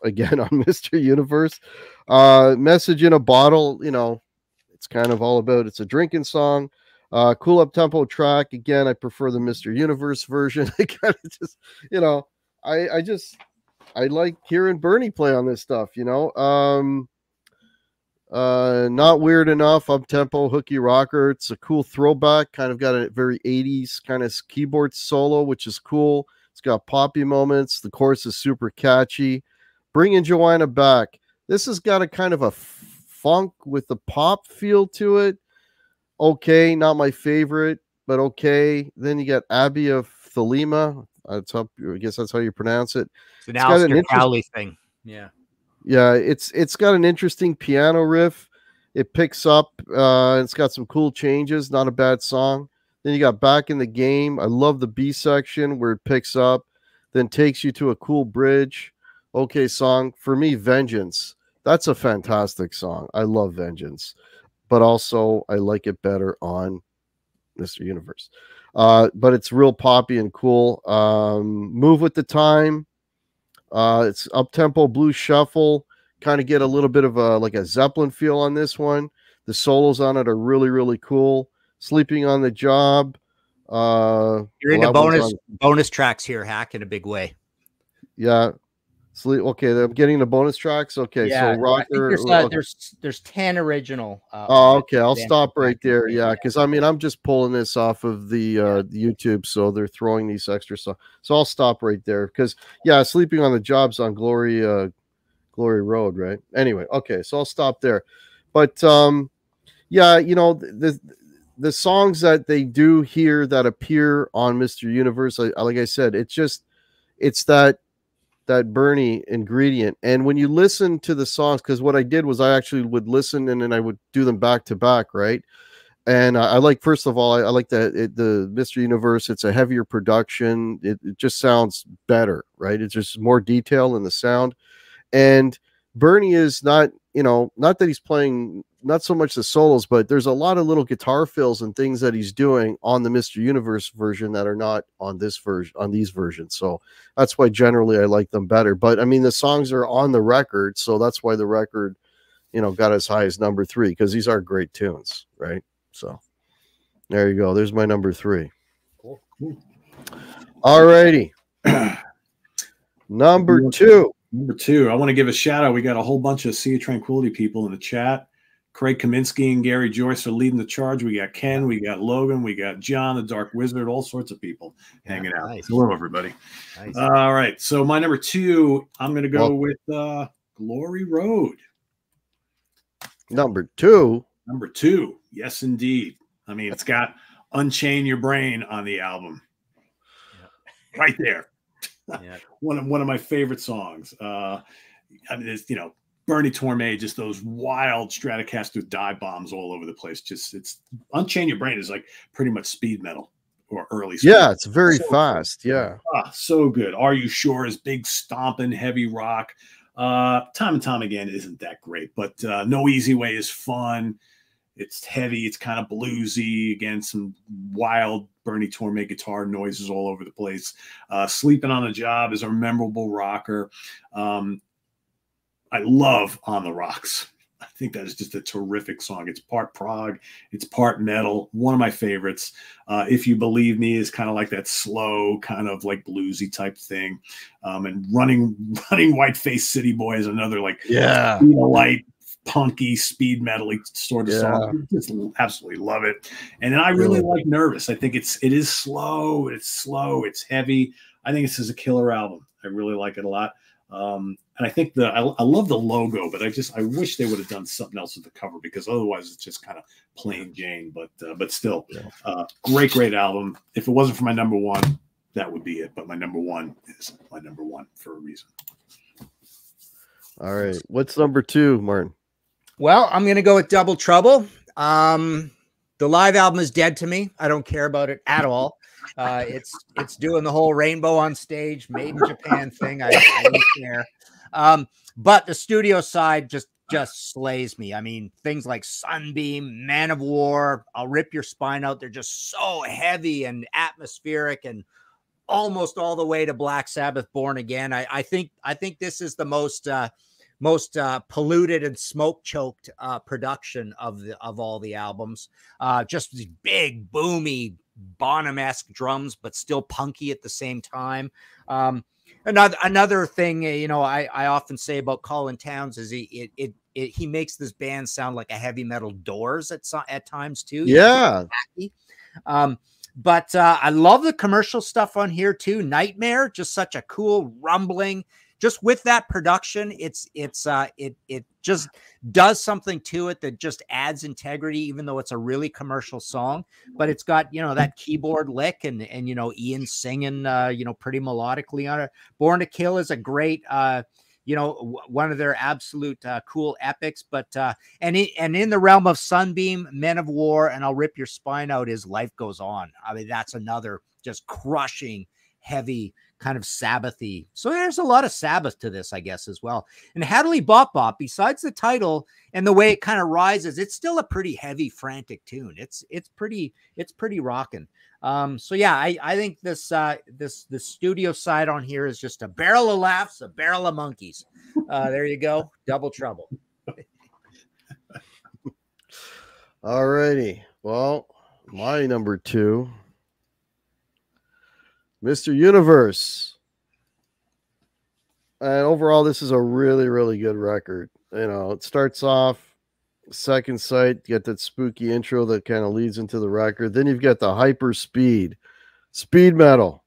again on Mr. Universe. Uh message in a bottle, you know, it's kind of all about it's a drinking song. Uh cool up tempo track. Again, I prefer the Mr. Universe version. I kind of just, you know, I I just I like hearing Bernie play on this stuff, you know. Um uh, not weird enough, up tempo, hooky rocker. It's a cool throwback, kind of got a very 80s kind of keyboard solo, which is cool. It's got poppy moments. The chorus is super catchy. Bringing Joanna back. This has got a kind of a funk with the pop feel to it. Okay, not my favorite, but okay. Then you got Abbey of Thelema. That's how, I guess that's how you pronounce it.
It's an Aleister Crowley thing. Yeah.
Yeah, it's it's got an interesting piano riff. It picks up. Uh, it's got some cool changes. Not a bad song. Then you got back in the game. I love the B section where it picks up, then takes you to a cool bridge. Okay, song for me, Vengeance. That's a fantastic song. I love Vengeance, but also I like it better on Mr. Universe. Uh, but it's real poppy and cool. Um, move with the time. Uh, it's up tempo blues shuffle. Kind of get a little bit of a like a Zeppelin feel on this one. The solos on it are really really cool. Sleeping on the job. Uh,
You're into bonus on, bonus tracks here, hack in a big way.
Yeah, Sleep. Okay, I'm getting the bonus tracks. Okay, yeah, so rocker.
There's, uh, there's, there's ten original.
Uh, oh, okay. I'll stop right there. Yeah, because I mean I'm just pulling this off of the uh, YouTube, so they're throwing these extra stuff. So I'll stop right there because yeah, sleeping on the jobs on Glory, uh, Glory Road, right? Anyway, okay, so I'll stop there. But um, yeah, you know the the songs that they do here that appear on Mr. Universe, I, like I said, it's just it's that that Bernie ingredient. And when you listen to the songs, because what I did was I actually would listen and then I would do them back to back, right? And I, I like, first of all, I, I like that it, the Mr. Universe. It's a heavier production. It, it just sounds better, right? It's just more detail in the sound. And Bernie is not, you know, not that he's playing not so much the solos, but there's a lot of little guitar fills and things that he's doing on the Mr. Universe version that are not on this version on these versions. So that's why generally I like them better. But I mean the songs are on the record, so that's why the record, you know, got as high as number three, because these are great tunes, right? So there you go. There's my number three. Cool. All righty. number two.
Number two, I want to give a shout out. We got a whole bunch of Sea of Tranquility people in the chat. Craig Kaminsky and Gary Joyce are leading the charge. We got Ken, we got Logan, we got John, the Dark Wizard, all sorts of people hanging out. Nice. Hello, everybody. Nice. All right. So my number two, I'm going to go well, with uh, Glory Road.
Number two.
Number two. Yes, indeed. I mean, it's got Unchain Your Brain on the album. Yeah. Right there. Yeah. one of one of my favorite songs. Uh, I mean, it's you know Bernie Torme, just those wild Stratocaster dive bombs all over the place. Just it's Unchain Your Brain is like pretty much speed metal or early.
Speed. Yeah, it's very so fast. Yeah,
ah, so good. Are you sure? Is big stomping heavy rock. Uh, time and time again isn't that great, but uh, No Easy Way is fun. It's heavy. It's kind of bluesy. Again, some wild Bernie Torme guitar noises all over the place. Uh, Sleeping on the Job is a memorable rocker. Um, I love On the Rocks. I think that is just a terrific song. It's part prog, it's part metal. One of my favorites. Uh, if you believe me, is kind of like that slow, kind of like bluesy type thing. Um, and running, running white face city boy is another like
yeah,
light, punky, speed metally sort of yeah. song. Just absolutely love it. And then I really, really like Nervous. I think it's it is slow. It's slow. It's heavy. I think this is a killer album. I really like it a lot. Um, and I think the I, I, love the logo, but I just I wish they would have done something else with the cover because otherwise it's just kind of plain Jane. But uh, but still, uh, great great album. If it wasn't for my number one, that would be it. But my number one is my number one for a reason.
All right, what's number two, Martin?
Well, I'm gonna go with Double Trouble. Um, the live album is dead to me. I don't care about it at all. Uh, it's it's doing the whole rainbow on stage, made in Japan thing. I, I don't care. Um, but the studio side just just slays me. I mean, things like Sunbeam, Man of War, I'll rip your spine out. They're just so heavy and atmospheric and almost all the way to Black Sabbath Born Again. I, I think I think this is the most uh most uh, polluted and smoke choked uh, production of the of all the albums. Uh, just these big, boomy, Bonham-esque drums, but still punky at the same time. Um, another another thing, uh, you know, I, I often say about Colin Towns is he it, it, it he makes this band sound like a heavy metal Doors at at times too.
Yeah.
Um, but uh, I love the commercial stuff on here too. Nightmare, just such a cool rumbling just with that production, it's it's uh it it just does something to it that just adds integrity, even though it's a really commercial song. But it's got you know that keyboard lick and and you know Ian singing uh you know pretty melodically on it. Born to Kill is a great uh you know w- one of their absolute uh, cool epics. But uh, and in, and in the realm of Sunbeam, Men of War, and I'll rip your spine out. Is Life Goes On. I mean, that's another just crushing, heavy kind of Sabbathy. So there's a lot of Sabbath to this, I guess, as well. And Hadely Bop Bop, besides the title and the way it kind of rises, it's still a pretty heavy, frantic tune. It's it's pretty it's pretty rocking. Um, so yeah, I, I think this uh, this the studio side on here is just a barrel of laughs, a barrel of monkeys. Uh, there you go, double trouble.
All righty. Well, my number two Mr. Universe. And overall, this is a really, really good record. You know, it starts off second sight, you get that spooky intro that kind of leads into the record. Then you've got the hyper speed, speed metal,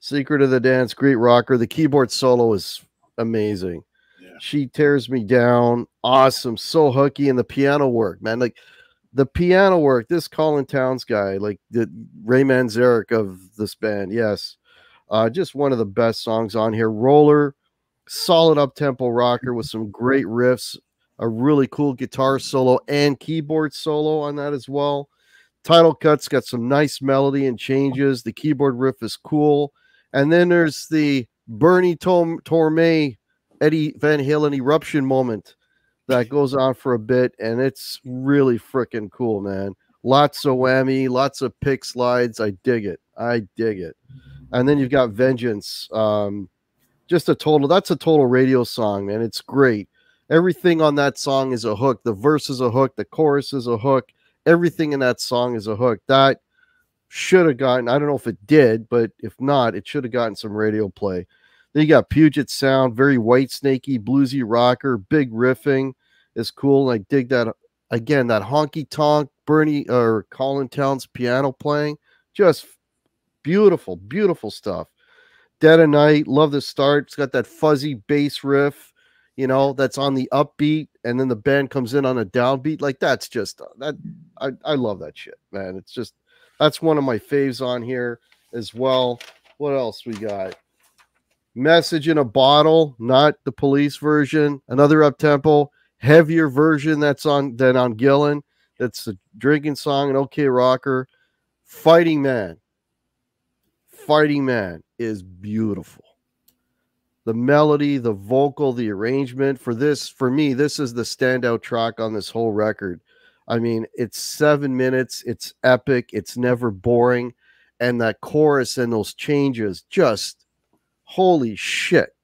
secret of the dance, great rocker. The keyboard solo is amazing. Yeah. She tears me down. Awesome. So hooky. And the piano work, man. Like the piano work, this Colin Towns guy, like the Ray Manzarek of this band, yes. Uh, just one of the best songs on here. Roller, solid up tempo rocker with some great riffs, a really cool guitar solo and keyboard solo on that as well. Title cuts got some nice melody and changes. The keyboard riff is cool. And then there's the Bernie Tom- Torme Eddie Van Halen eruption moment that goes on for a bit, and it's really freaking cool, man. Lots of whammy, lots of pick slides. I dig it. I dig it. And then you've got Vengeance. Um, just a total. That's a total radio song, man. It's great. Everything on that song is a hook. The verse is a hook. The chorus is a hook. Everything in that song is a hook. That should have gotten. I don't know if it did, but if not, it should have gotten some radio play. Then you got Puget Sound, very white snaky, bluesy rocker, big riffing is cool. And I dig that again, that honky tonk Bernie or Colin Towns piano playing, just beautiful, beautiful stuff. Dead of Night, love the start. It's got that fuzzy bass riff, you know, that's on the upbeat, and then the band comes in on a downbeat. Like that's just uh, that I, I love that shit, man. It's just that's one of my faves on here as well. What else we got? Message in a Bottle, not the police version. Another up tempo, heavier version that's on than on Gillan. That's a drinking song, an okay rocker. Fighting Man. Fighting Man is beautiful. The melody, the vocal, the arrangement for this, for me, this is the standout track on this whole record. I mean, it's seven minutes, it's epic, it's never boring. And that chorus and those changes just Holy shit.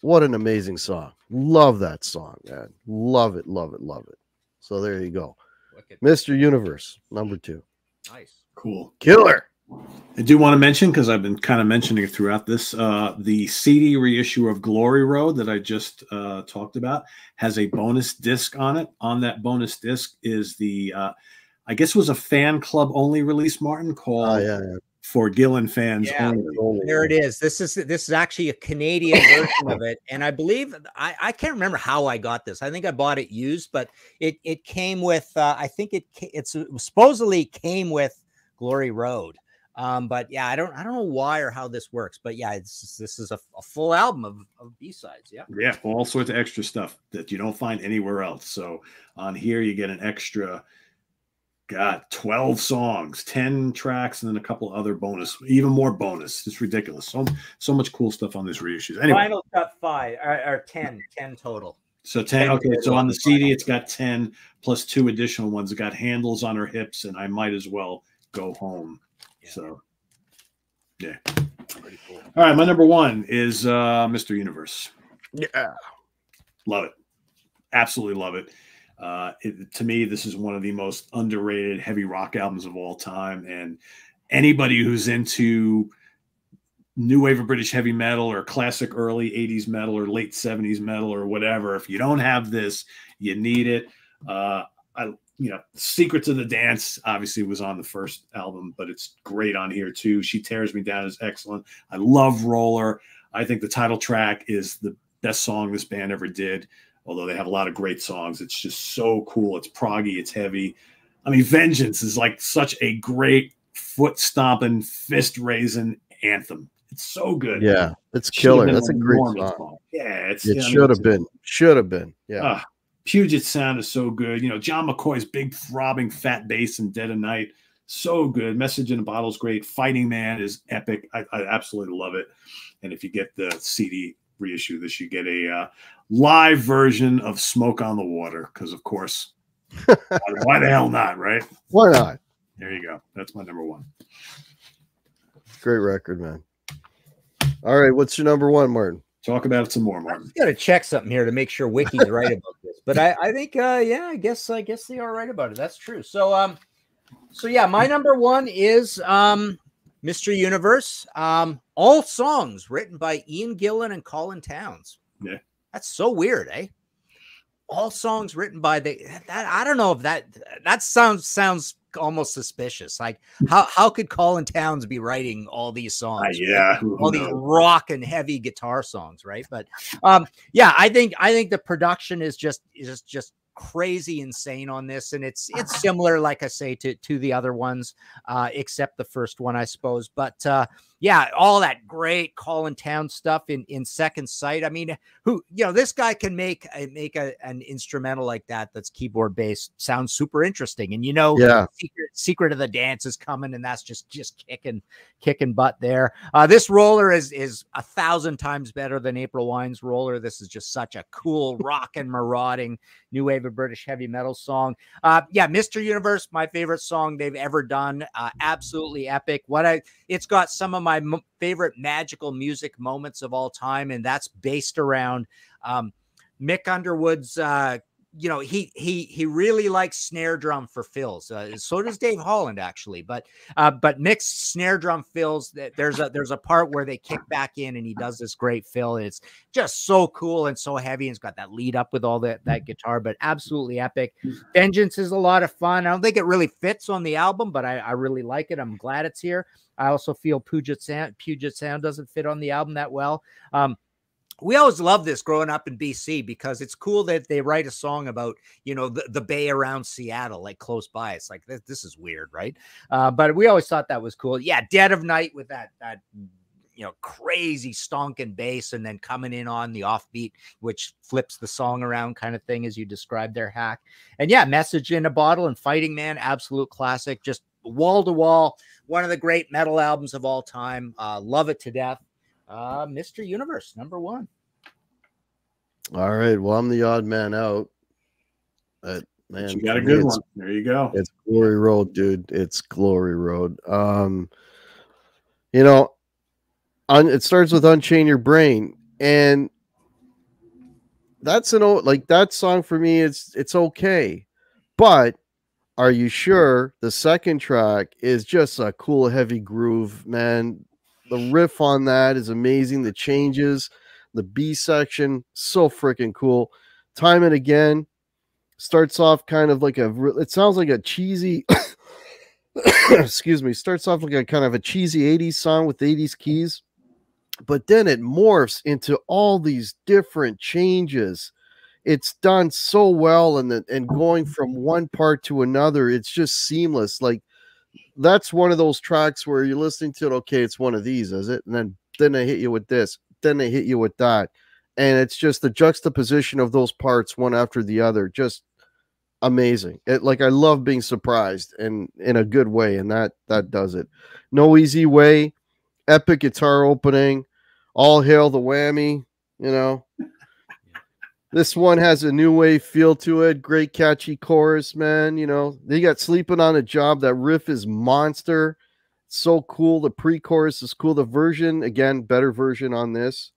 What an amazing song. Love that song, man. Love it, love it, love it. So there you go. Mr. Universe, number two.
Nice.
Cool.
Killer.
I do want to mention because I've been kind of mentioning it throughout this. Uh, the CD reissue of Glory Road that I just uh, talked about has a bonus disc on it. On that bonus disc is the, uh, I guess, it was a fan club only release, Martin, called oh, yeah, yeah for Gillan fans
yeah, only. There it is. This is this is actually a Canadian version of it, and I believe I, I can't remember how I got this. I think I bought it used, but it it came with uh, I think it it's supposedly came with Glory Road. Um, but yeah, I don't I don't know why or how this works, but yeah, it's this is a, a full album of, of B sides. Yeah,
yeah, all sorts of extra stuff that you don't find anywhere else. So on here you get an extra got 12 songs, 10 tracks, and then a couple other bonus, even more bonus. It's ridiculous. So so much cool stuff on this reissues. Anyway,
final cut five or, or 10, 10 total.
So 10, okay. So on the CD, it's got 10 plus two additional ones. It got handles on her hips, and I might as well go home. Yeah. So yeah. Pretty cool. All right, my number one is uh Mr. Universe.
Yeah.
Love it. Absolutely love it. Uh, it, to me, this is one of the most underrated heavy rock albums of all time. And anybody who's into new wave of British heavy metal or classic early 80s metal or late 70s metal or whatever, if you don't have this, you need it. Uh, I, you know, Secrets of the Dance obviously was on the first album, but it's great on here too. She Tears Me Down is excellent. I love Roller. I think the title track is the best song this band ever did although they have a lot of great songs. It's just so cool. It's proggy, it's heavy. I mean, Vengeance is like such a great foot stomping, fist raising anthem. It's so good.
Yeah, it's killer. That's a great song.
song. Yeah, it's
It
I mean,
should have been. Should have been. Yeah.
Ah, Puget Sound is so good. You know, John McCoy's big throbbing fat bass in Dead of Night, so good. Message in a Bottle is great. Fighting Man is epic. I, I absolutely love it. And if you get the CD reissue, this you get a uh, live version of Smoke on the Water, because of course, why, why the hell not, right?
Why not?
There you go. That's my number one.
Great record, man. All right, what's your number one, Martin?
Talk about it some more, Martin.
Got to check something here to make sure Wiki's right about this. But I, I think, uh, yeah, I guess, I guess they are right about it. That's true. So, um, so yeah, my number one is um, Mr. Universe. Um, all songs written by Ian Gillan and Colin Towns.
Yeah.
That's so weird, eh? All songs written by the. That I don't know if that that sounds sounds almost suspicious. Like how how could Colin Towns be writing all these songs?
Ah,
right?
yeah, who
all these rock and heavy guitar songs, right? But um, yeah, I think I think the production is just is just crazy insane on this, and it's it's similar, like I say, to to the other ones, uh, except the first one, I suppose. But uh, yeah, all that great Colin Town stuff in in Second Sight. I mean, who you know, this guy can make make a, an instrumental like that that's keyboard based sounds super interesting, and you know,
Yeah.
secret secret of the dance is coming, and that's just just kicking kicking butt there. Uh, this roller is is a thousand times better than April Wine's roller. This is just such a cool rock and marauding new wave of British heavy metal song. Uh, yeah, Mr. Universe, my favorite song they've ever done. Uh, absolutely epic. What I it's got some of my m- favorite magical music moments of all time, and that's based around um, Mick Underwood's. Uh, you know, he he he really likes snare drum for fills. Uh, so does Dave Holland actually, but uh, but Mick's snare drum fills. that There's a there's a part where they kick back in and he does this great fill. It's just so cool and so heavy. And it's got that lead up with all that that guitar, but absolutely epic. Vengeance is a lot of fun. I don't think it really fits on the album, but I, I really like it. I'm glad it's here. I also feel Puget Sound Puget Sound doesn't fit on the album that well. Um, we always love this growing up in BC because it's cool that they write a song about you know the, the bay around Seattle, like close by. It's like this, this is weird, right? Uh, but we always thought that was cool. Yeah, Dead of Night with that that you know crazy stonking bass and then coming in on the offbeat, which flips the song around, kind of thing, as you described there, hack. And yeah, Message in a Bottle and Fighting Man, absolute classic, just wall to wall, one of the great metal albums of all time. Uh, love it to death. Uh, Mr. Universe, number one.
All right. Well, I'm the odd man out. But man,
you got a good one. There you go.
It's Glory Road, dude. It's Glory Road. Um, you know, un, it starts with Unchain Your Brain, and that's an old like that song for me. It's it's okay, but are you sure the second track is just a cool heavy groove, man? The riff on that is amazing. The changes, the B section, so freaking cool. Time and again starts off kind of like a it sounds like a cheesy excuse me starts off like a kind of a cheesy 80s song with 80s keys but then it morphs into all these different changes it's done so well and and going from one part to another it's just seamless like that's one of those tracks where you're listening to it okay it's one of these is it? And then then they hit you with this then they hit you with that. And it's just the juxtaposition of those parts one after the other just amazing. It like i love being surprised and in a good way and that that does it. No easy way epic guitar opening all hail the whammy you know this one has a new wave feel to it. Great catchy chorus man you know. They got sleeping on a job. That riff is monster. So cool. The pre-chorus is cool. The version again better version on this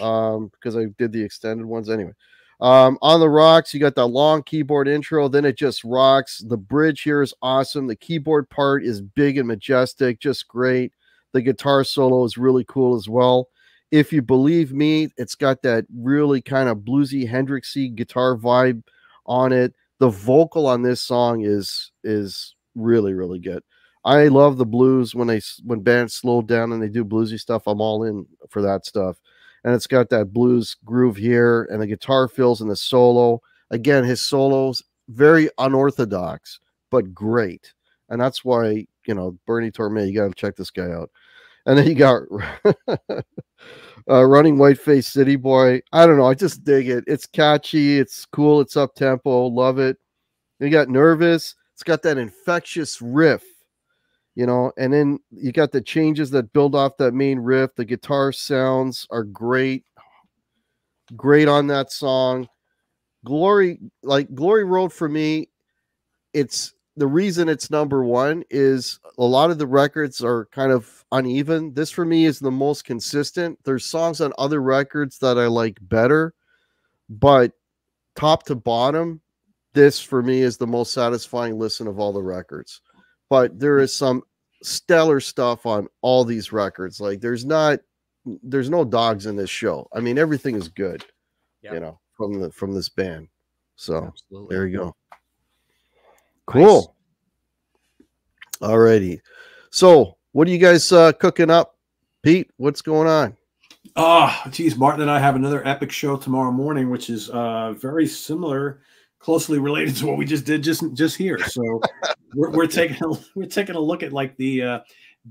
um because i did the extended ones. Anyway um on the rocks you got that long keyboard intro. Then it just rocks. The bridge here is awesome. The keyboard part is big and majestic just great. The guitar solo is really cool as well if you believe me it's got that really kind of bluesy hendrixy guitar vibe on it. The vocal on this song is is really really good. I love the blues when they when bands slow down and they do bluesy stuff i'm all in for that stuff. And it's got that blues groove here and the guitar fills in the solo. Again his solos very unorthodox but great. And that's why you know bernie torme you got to check this guy out and then you got uh, Running Whiteface City Boy. I don't know. I just dig it. It's catchy. It's cool. It's up tempo. Love it. You got Nervous. It's got that infectious riff, you know, and then you got the changes that build off that main riff. The guitar sounds are great. Great on that song. Glory, like Glory Road for me, it's the reason it's number one is a lot of the records are kind of uneven. This for me is the most consistent. There's songs on other records that I like better, but top to bottom, this for me is the most satisfying listen of all the records. But there is some stellar stuff on all these records. Like there's not there's no dogs in this show. I mean everything is good. Yep. You know, from the from this band. So Absolutely. there you go. Cool. Nice. Alrighty. So, what are you guys uh, cooking up, Pete? What's going on?
Oh, geez, Martin and I have another epic show tomorrow morning, which is uh, very similar, closely related to what we just did just just here. So, we're, we're taking a, we're taking a look at like the uh,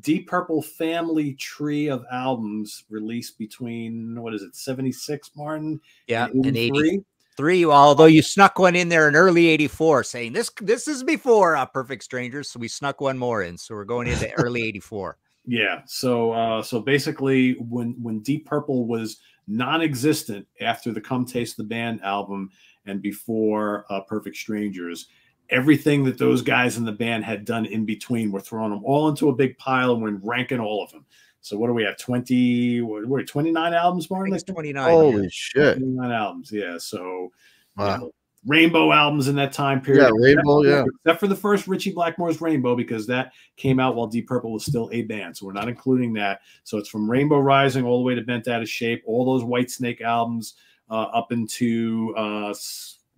Deep Purple family tree of albums released between what is it, seventy six, Martin?
Yeah, and eighty three. Although you snuck one in there in early '84, saying this this is before uh, Perfect Strangers, so we snuck one more in. So we're going into early '84.
Yeah. So uh, so basically, when when Deep Purple was non-existent after the Come Taste the Band album and before uh, Perfect Strangers, everything that those guys in the band had done in between, we're throwing them all into a big pile and we're ranking all of them. So what do we have? 20 what, what 29 albums, Martin?
Like 29.
Holy yeah. shit.
29 albums. Yeah. So wow. you know, rainbow albums in that time period.
Yeah, Rainbow,
except,
yeah.
Except for the first Ritchie Blackmore's Rainbow, because that came out while Deep Purple was still a band. So we're not including that. So it's from Rainbow Rising all the way to Bent Out of Shape, all those Whitesnake albums uh, up into uh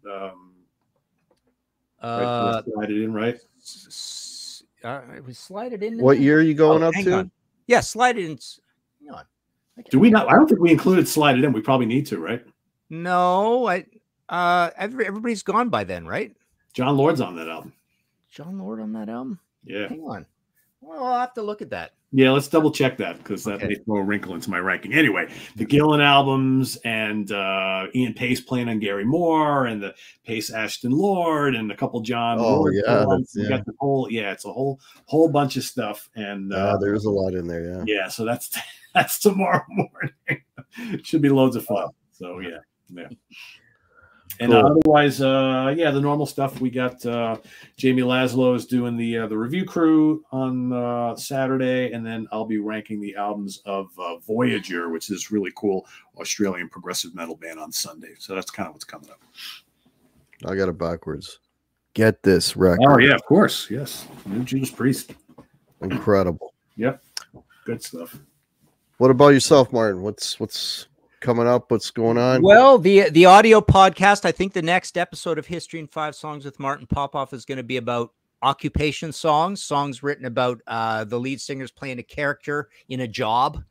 um
uh
slide it in, right?
Uh, we slide it in.
What year are you going oh, up to?
On. Yeah, slide it in. Hang on.
Do we not? I don't think we included slide it in. We probably need to, right?
No, I. Uh, every, everybody's gone by then, right?
Jon Lord's on that album.
Jon Lord on that album.
Yeah.
Hang on. Well, I'll have to look at that.
Yeah, let's double check that because that okay. may throw a wrinkle into my ranking. Anyway, the Gillan albums and uh, Ian Paice playing on Gary Moore and the Pace Ashton Lord and a couple Jon.
Oh Lord yeah,
yeah. got the whole yeah, it's a whole whole bunch of stuff and
uh, there's a lot in there. Yeah,
yeah. So that's that's tomorrow morning. Should be loads of fun. So yeah, yeah. And cool. otherwise, uh, yeah, the normal stuff. We got uh, Jamie Laszlo is doing the uh, the review crew on uh, Saturday, and then I'll be ranking the albums of uh, Voyager, which is really cool Australian progressive metal band on Sunday. So that's kind of what's coming up.
I got it backwards. Get this record.
Oh yeah, of course, yes. New Judas Priest.
Incredible.
Yep, good stuff.
What about yourself, Martin? What's what's coming up? What's going on?
Well, the the audio podcast. I think the next episode of History in Five Songs with Martin Popoff is going to be about occupation songs, songs written about uh, the lead singers playing a character in a job.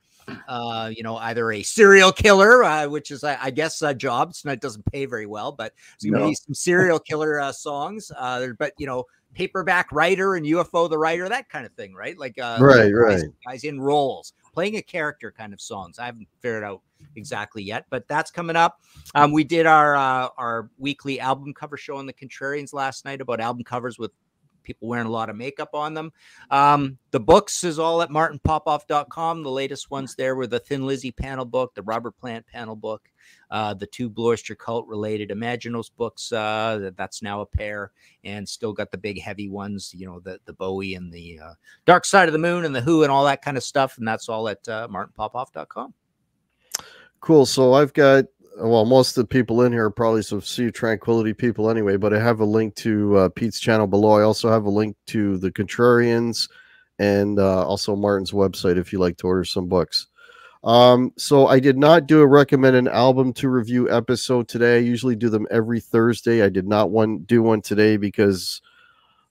Uh, you know, either a serial killer, uh, which is, I, I guess, a job. So it doesn't pay very well, but there's going to no. be some serial killer uh, songs. Uh, but you know, paperback writer and UFO the writer, that kind of thing, right? Like, uh,
right, right.
Guys in roles, playing a character kind of songs. I haven't figured out exactly yet, but that's coming up. Um, we did our uh, our weekly album cover show on the Contrarians last night about album covers with people wearing a lot of makeup on them. Um, the books is all at martinpopoff.com. The latest ones there were the Thin Lizzy panel book, the Robert Plant panel book, uh, the two Blue Cult related Imaginos books. Uh, that's now a pair, and still got the big heavy ones, you know, the, the Bowie and the uh, Dark Side of the Moon and the Who and all that kind of stuff. And that's all at uh, martinpopoff.com.
Cool. So I've got well, most of the people in here are probably some Sea Tranquility people anyway, but I have a link to uh, Pete's channel below. I also have a link to the Contrarians and uh, also Martin's website if you like to order some books. Um, so I did not do a recommend an album to review episode today. I usually do them every Thursday. I did not want do one today because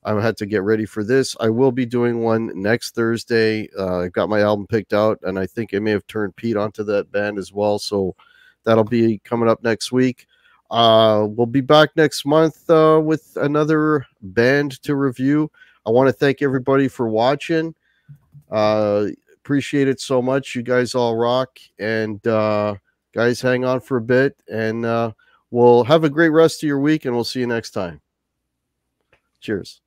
I had to get ready for this. I will be doing one next Thursday. Uh, I got my album picked out, and I think I may have turned Pete onto that band as well. So that'll be coming up next week. Uh, we'll be back next month uh, with another band to review. I want to thank everybody for watching. Uh, appreciate it so much. You guys all rock, and uh, guys, hang on for a bit, and uh, we'll have a great rest of your week, and we'll see you next time. Cheers.